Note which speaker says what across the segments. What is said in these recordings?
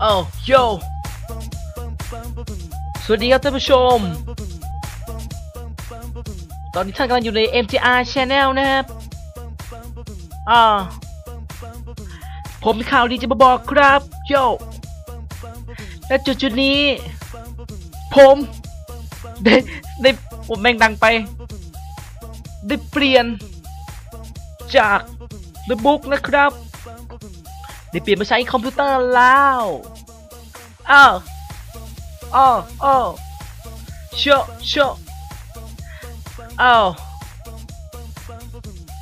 Speaker 1: โอ้โยสวัสดีครับท่านผู้ชม ตอนนี้ท่านกำลังอยู่ใน MTR Channel นะครับ อ่า ผมมีข่าวดีจะมาบอกครับโยและจุดจุดนี้ ผมได้ได้ผมแม่งดังไป ได้เปลี่ยนจาก The Book นะครับ ได้เปลี่ยนมาใช้คอมพิวเตอร์แล้วอ้าวอ้าวอ้าวโชว์โชว์อ้าว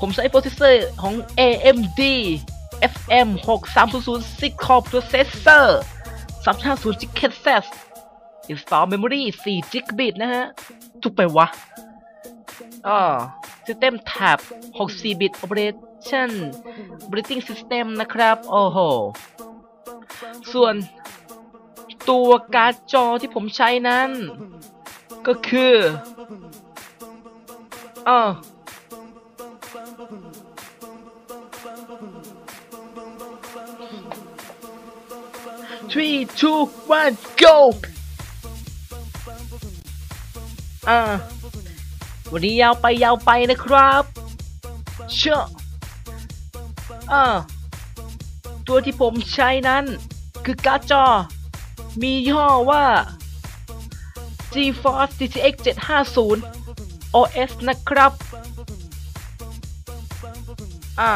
Speaker 1: ผมใช้ processor ของ AMD FX 6300 6 Core Processor 350 GHz Install Memory 4 GB นะฮะทุกไปวะอ่า System Tab 64 bit Operation Operating System นะครับ โอ้โห ส่วนตัวการ์ดจอที่ผมใช้นั้น ก็คืออ่า three two one go อ่า วันนี้ยาวไปยาวไปนะครับเชื่ออ่าตัวที่ผมใช้นั้น คือการ์ดจอ มียี่ห้อว่า GeForce GTX 750 OS นะครับ อ่า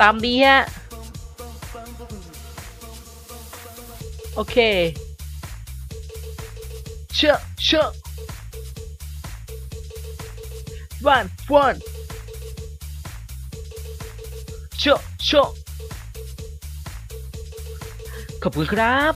Speaker 1: ตามนี้ฮะ โอเค เชื่อเชื่อ one one เชื่อเชื่อขอบคุณครับ